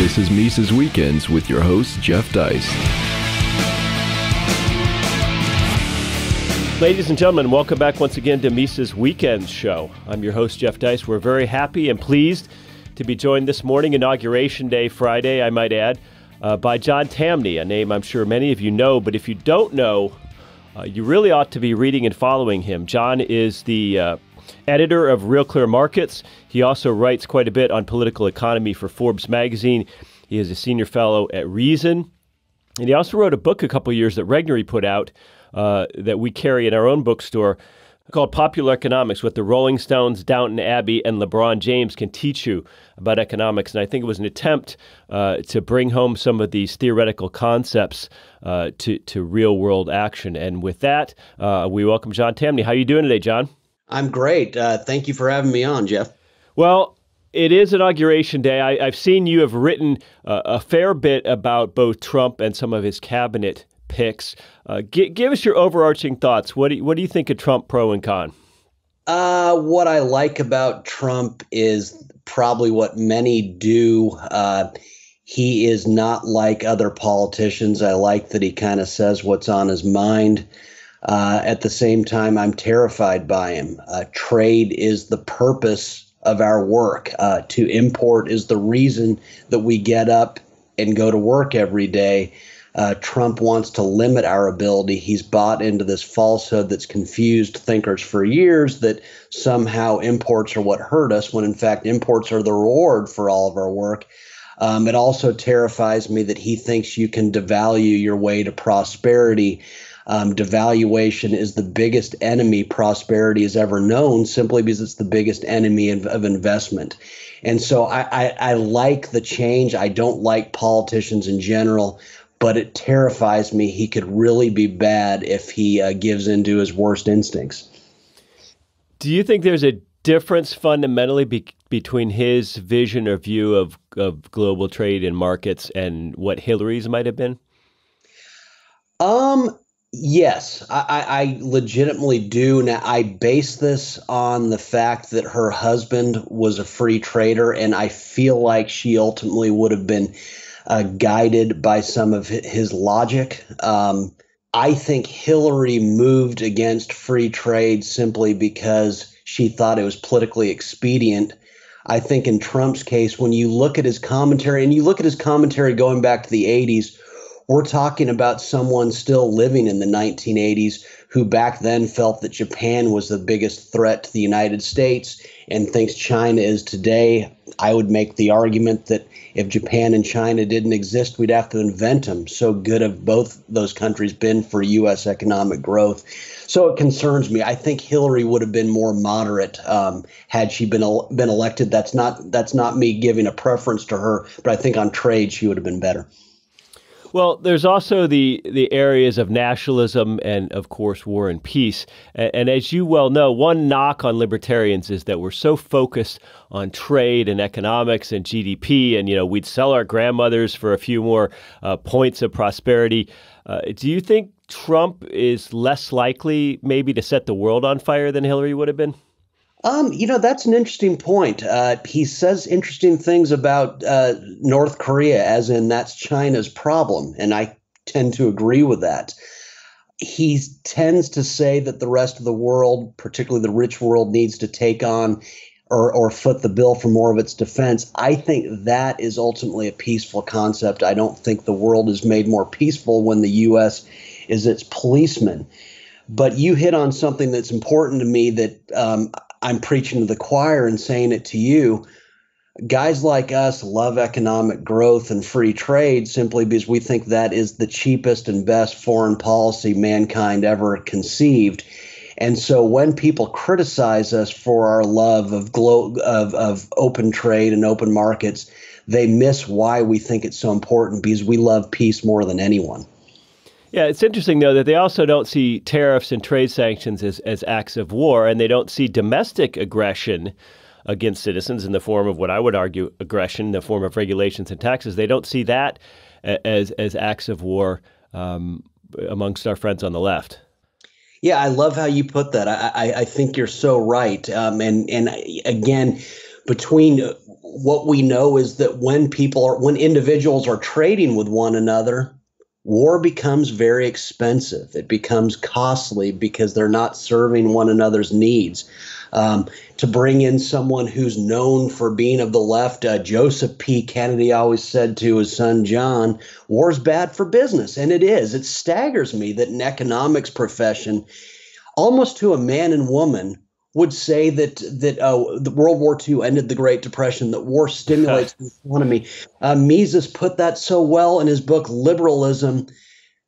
This is Mises Weekends with your host, Jeff Deist. Ladies and gentlemen, welcome back once again to Mises Weekends Show. I'm your host, Jeff Deist. We're very happy and pleased to be joined this morning, Inauguration Day Friday, I might add, uh, by John Tamny, a name I'm sure many of you know, but if you don't know, uh, you really ought to be reading and following him. John is the uh, editor of Real Clear Markets. He also writes quite a bit on political economy for Forbes magazine. He is a senior fellow at Reason. And he also wrote a book a couple years that Regnery put out uh, that we carry in our own bookstore called Popular Economics What the Rolling Stones, Downton Abbey, and LeBron James Can Teach You About Economics. And I think it was an attempt uh, to bring home some of these theoretical concepts uh, to, to real world action. And with that, uh, we welcome John Tamny. How are you doing today, John? I'm great. Uh, thank you for having me on, Jeff. Well, it is inauguration day. I, have seen you have written uh, a fair bit about both Trump and some of his cabinet picks. Uh, g- give us your overarching thoughts. What do you, what do you think of Trump pro and con? Uh, what I like about Trump is probably what many do. Uh, he is not like other politicians. I like that he kind of says what's on his mind. Uh, at the same time, I'm terrified by him. Uh, trade is the purpose of our work. Uh, to import is the reason that we get up and go to work every day. Uh, Trump wants to limit our ability. He's bought into this falsehood that's confused thinkers for years that somehow imports are what hurt us, when in fact imports are the reward for all of our work. Um, it also terrifies me that he thinks you can devalue your way to prosperity. Um, devaluation is the biggest enemy prosperity has ever known simply because it's the biggest enemy of, of investment. And so I, I, I like the change. I don't like politicians in general but it terrifies me. He could really be bad if he uh, gives into his worst instincts. Do you think there's a difference fundamentally be- between his vision or view of, of global trade and markets and what Hillary's might have been? Um, yes, I, I legitimately do. Now, I base this on the fact that her husband was a free trader, and I feel like she ultimately would have been uh, guided by some of his logic. Um, I think Hillary moved against free trade simply because she thought it was politically expedient. I think in Trump's case, when you look at his commentary, and you look at his commentary going back to the 80s, we're talking about someone still living in the 1980s who back then felt that Japan was the biggest threat to the United States and thinks China is today. I would make the argument that if Japan and China didn't exist, we'd have to invent them. So good have both those countries been for U.S. economic growth. So it concerns me. I think Hillary would have been more moderate um, had she been been elected. That's not that's not me giving a preference to her, but I think on trade she would have been better. Well, there's also the the areas of nationalism and, of course, war and peace. And, and, as you well know, one knock on libertarians is that we're so focused on trade and economics and GDP, and you know we'd sell our grandmothers for a few more uh, points of prosperity. Uh, do you think Trump is less likely, maybe, to set the world on fire than Hillary would have been? Um, you know, that's an interesting point. Uh, he says interesting things about uh, North Korea, as in that's China's problem. And I tend to agree with that. He tends to say that the rest of the world, particularly the rich world, needs to take on or, or foot the bill for more of its defense. I think that is ultimately a peaceful concept. I don't think the world is made more peaceful when the U.S. is its policeman. But you hit on something that's important to me that um, I'm preaching to the choir and saying it to you. Guys like us love economic growth and free trade simply because we think that is the cheapest and best foreign policy mankind ever conceived. And so when people criticize us for our love of glo- of, of open trade and open markets, they miss why we think it's so important because we love peace more than anyone. Yeah, it's interesting though that they also don't see tariffs and trade sanctions as, as acts of war, and they don't see domestic aggression against citizens in the form of what I would argue aggression the form of regulations and taxes. They don't see that as as acts of war um, amongst our friends on the left. Yeah, I love how you put that. I I, I think you're so right. Um, and and again, between what we know is that when people are, when individuals are trading with one another, war becomes very expensive. It becomes costly because they're not serving one another's needs. Um, to bring in someone who's known for being of the left, uh, Joseph P. Kennedy always said to his son John, "War's bad for business," and it is. It staggers me that an economics profession, almost to a man and woman, would say that that uh, the World War II ended the Great Depression, that war stimulates the economy. Uh, Mises put that so well in his book Liberalism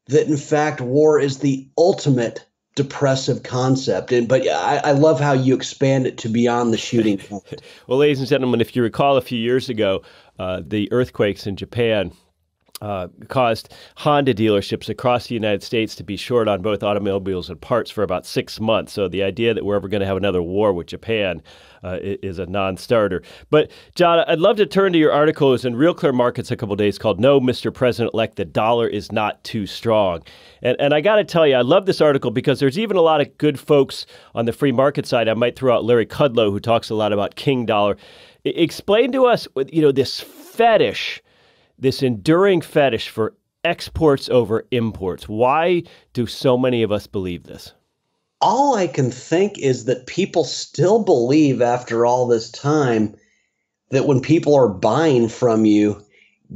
that in fact war is the ultimate depressive concept. And but I, I love how you expand it to beyond the shooting. well, ladies and gentlemen, if you recall a few years ago, uh, the earthquakes in Japan uh, caused Honda dealerships across the United States to be short on both automobiles and parts for about six months. So the idea that we're ever going to have another war with Japan uh, is a non-starter. But John, I'd love to turn to your article. It in Real Clear Markets a couple days called "No, Mr. President-elect, the dollar is not too strong." And and I got to tell you, I love this article because there's even a lot of good folks on the free market side. I might throw out Larry Kudlow, who talks a lot about King Dollar. I, explain to us, you know, this fetish this enduring fetish for exports over imports. Why do so many of us believe this? All I can think is that people still believe after all this time that when people are buying from you,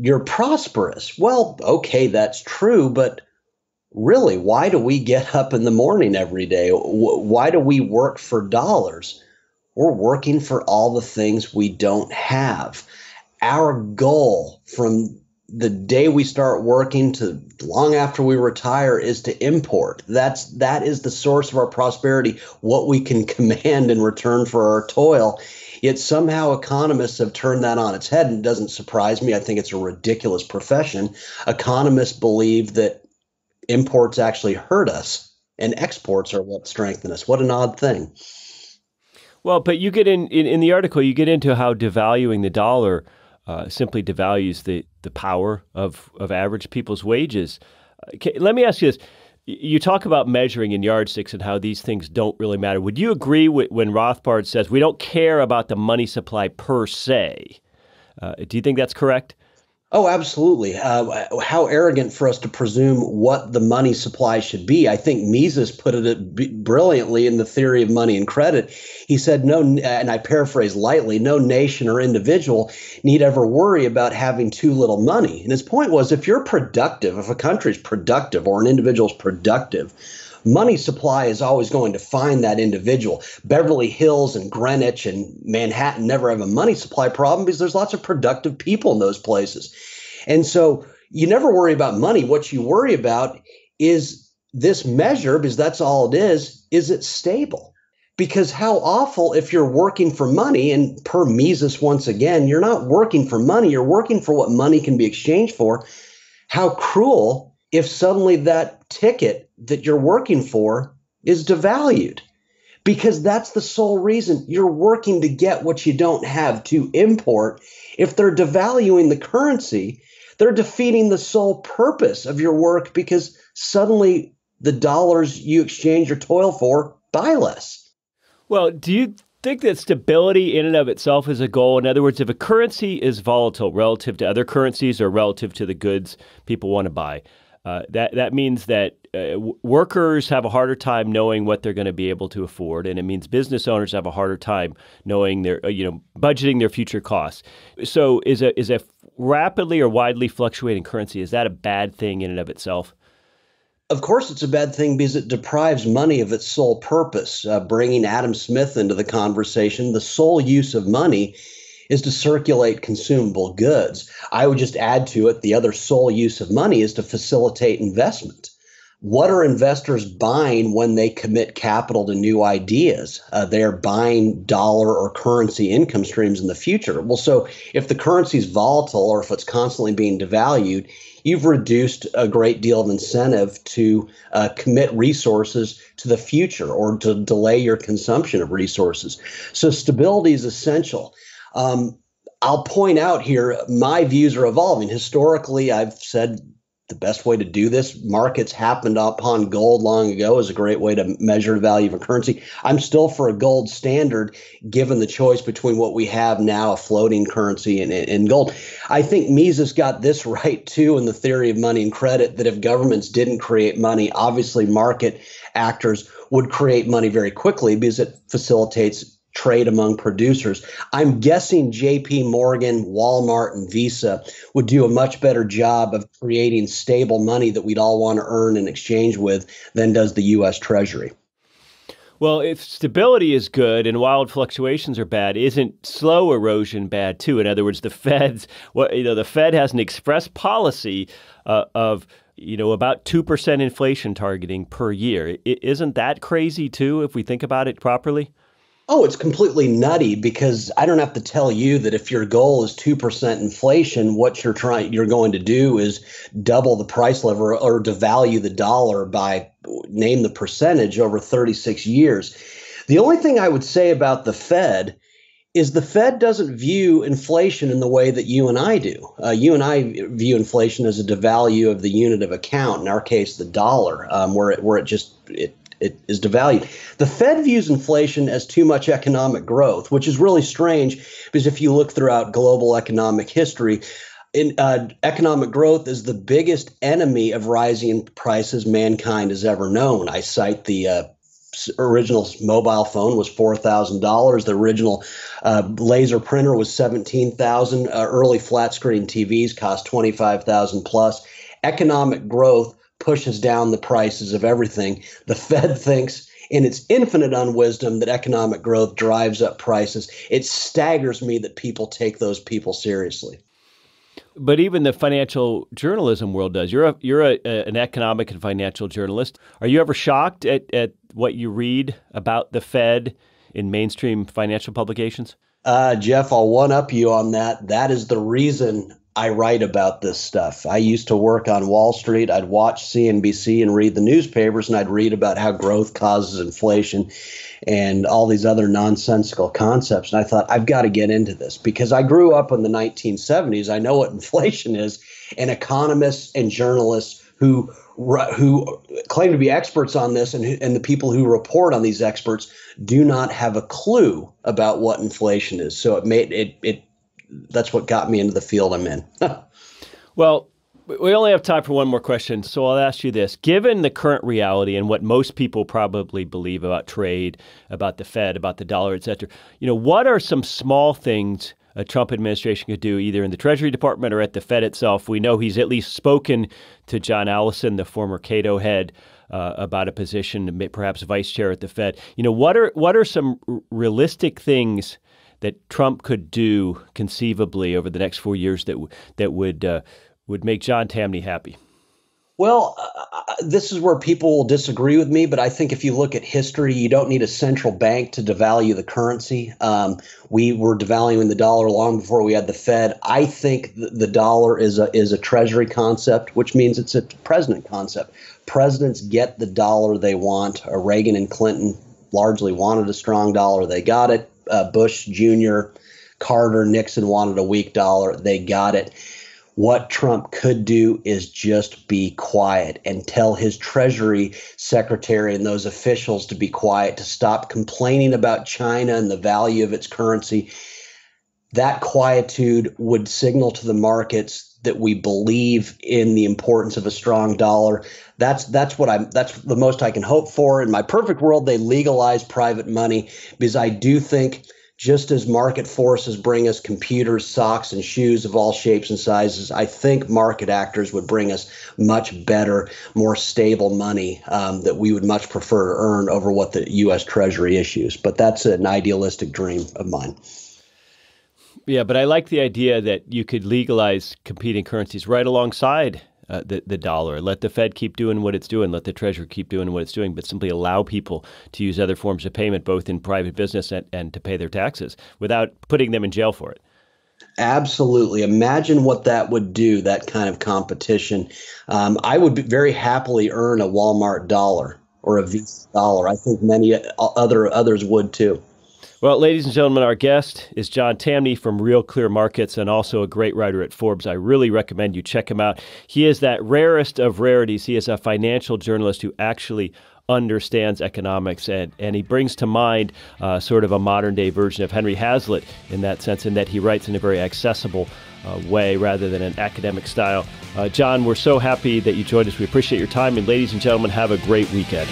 you're prosperous. Well, okay, that's true, but really, why do we get up in the morning every day? Why do we work for dollars? We're working for all the things we don't have our goal from the day we start working to long after we retire is to import. That's that is the source of our prosperity what we can command in return for our toil. Yet somehow economists have turned that on its head and it doesn't surprise me. I think it's a ridiculous profession. Economists believe that imports actually hurt us and exports are what strengthen us. What an odd thing. Well but you get in in, in the article you get into how devaluing the dollar uh, simply devalues the, the power of, of average people's wages. Uh, let me ask you this. You talk about measuring in yardsticks and how these things don't really matter. Would you agree with, when Rothbard says we don't care about the money supply per se? Uh, do you think that's correct? Oh, absolutely. Uh, how arrogant for us to presume what the money supply should be. I think Mises put it brilliantly in the theory of money and credit. He said, no, and I paraphrase lightly, no nation or individual need ever worry about having too little money. And his point was if you're productive, if a country's productive or an individual's productive, money supply is always going to find that individual. Beverly Hills and Greenwich and Manhattan never have a money supply problem because there's lots of productive people in those places. And so you never worry about money. What you worry about is this measure, because that's all it is, is it stable? Because how awful if you're working for money, and per Mises once again, you're not working for money, you're working for what money can be exchanged for. How cruel if suddenly that ticket that you're working for is devalued because that's the sole reason you're working to get what you don't have to import. If they're devaluing the currency, they're defeating the sole purpose of your work because suddenly the dollars you exchange your toil for buy less. Well, do you think that stability in and of itself is a goal? In other words, if a currency is volatile relative to other currencies or relative to the goods people want to buy, uh, that that means that uh, workers have a harder time knowing what they're going to be able to afford, and it means business owners have a harder time knowing their uh, you know budgeting their future costs. So, is a is a rapidly or widely fluctuating currency is that a bad thing in and of itself? Of course, it's a bad thing because it deprives money of its sole purpose. Uh, bringing Adam Smith into the conversation, the sole use of money is to circulate consumable goods. I would just add to it the other sole use of money is to facilitate investment. What are investors buying when they commit capital to new ideas? Uh, they're buying dollar or currency income streams in the future. Well, so if the currency is volatile or if it's constantly being devalued, you've reduced a great deal of incentive to uh, commit resources to the future or to delay your consumption of resources. So stability is essential. Um, I'll point out here my views are evolving. Historically, I've said the best way to do this. Markets happened upon gold long ago as a great way to measure the value of a currency. I'm still for a gold standard, given the choice between what we have now, a floating currency and, and gold. I think Mises got this right too in the theory of money and credit that if governments didn't create money, obviously market actors would create money very quickly because it facilitates trade among producers. I'm guessing JP Morgan, Walmart, and Visa would do a much better job of creating stable money that we'd all want to earn in exchange with than does the US Treasury. Well, if stability is good and wild fluctuations are bad, isn't slow erosion bad too? In other words, the Fed's what you know, the Fed has an express policy uh, of you know about two percent inflation targeting per year. is isn't that crazy too? If we think about it properly. Oh, it's completely nutty because I don't have to tell you that if your goal is 2% inflation, what you're trying you're going to do is double the price level or devalue the dollar by name the percentage over 36 years. The only thing I would say about the Fed is the Fed doesn't view inflation in the way that you and I do. Uh, you and I view inflation as a devalue of the unit of account, in our case, the dollar, um, where it where it just it it is devalued. The Fed views inflation as too much economic growth, which is really strange because if you look throughout global economic history, in, uh, economic growth is the biggest enemy of rising prices mankind has ever known. I cite the uh, original mobile phone was four thousand dollars. The original uh, laser printer was seventeen thousand. Uh, early flat screen TVs cost twenty five thousand plus. Economic growth pushes down the prices of everything. The Fed thinks in its infinite unwisdom that economic growth drives up prices. It staggers me that people take those people seriously. But even the financial journalism world does. You're a, you're a, a, an economic and financial journalist. Are you ever shocked at, at what you read about the Fed in mainstream financial publications? Uh, Jeff, I'll one up you on that. That is the reason I write about this stuff. I used to work on Wall Street. I'd watch CNBC and read the newspapers, and I'd read about how growth causes inflation and all these other nonsensical concepts. And I thought, I've got to get into this because I grew up in the 1970s. I know what inflation is, and economists and journalists who who claim to be experts on this and, and the people who report on these experts do not have a clue about what inflation is. So it made it it that's what got me into the field I'm in. well, we only have time for one more question, so I'll ask you this: Given the current reality and what most people probably believe about trade, about the Fed, about the dollar, et cetera, you know, what are some small things a Trump administration could do, either in the Treasury Department or at the Fed itself? We know he's at least spoken to John Allison, the former Cato head, uh, about a position, perhaps vice chair at the Fed. You know, what are what are some realistic things? That Trump could do conceivably over the next four years that that would uh, would make John Tamny happy? Well, uh, uh, this is where people will disagree with me, but I think if you look at history, you don't need a central bank to devalue the currency. Um, we were devaluing the dollar long before we had the Fed. I think the dollar is a is a treasury concept, which means it's a president concept. Presidents get the dollar they want. Uh, Reagan and Clinton largely wanted a strong dollar; they got it uh, Bush Jr., Carter, Nixon wanted a weak dollar. They got it. What Trump could do is just be quiet and tell his Treasury Secretary and those officials to be quiet, to stop complaining about China and the value of its currency. That quietude would signal to the markets that we believe in the importance of a strong dollar. That's that's what I'm that's the most I can hope for. In my perfect world, they legalize private money because I do think just as market forces bring us computers, socks, and shoes of all shapes and sizes, I think market actors would bring us much better, more stable money um, that we would much prefer to earn over what the U.S. Treasury issues. But that's an idealistic dream of mine. Yeah, but I like the idea that you could legalize competing currencies right alongside uh, the the dollar. Let the Fed keep doing what it's doing. Let the Treasury keep doing what it's doing. But simply allow people to use other forms of payment, both in private business and, and to pay their taxes, without putting them in jail for it. Absolutely. Imagine what that would do. That kind of competition. Um, I would very happily earn a Walmart dollar or a Visa dollar. I think many other others would too. Well, ladies and gentlemen, our guest is John Tamny from Real Clear Markets and also a great writer at Forbes. I really recommend you check him out. He is that rarest of rarities. He is a financial journalist who actually understands economics and, and he brings to mind uh, sort of a modern day version of Henry Hazlitt in that sense, in that he writes in a very accessible uh, way rather than an academic style. Uh, John, we're so happy that you joined us. We appreciate your time. And ladies and gentlemen, have a great weekend.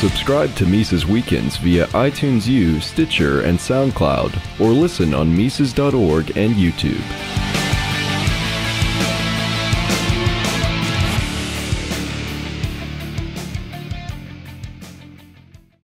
Subscribe to Mises Weekends via iTunes U, Stitcher, and SoundCloud, or listen on Mises.org and YouTube.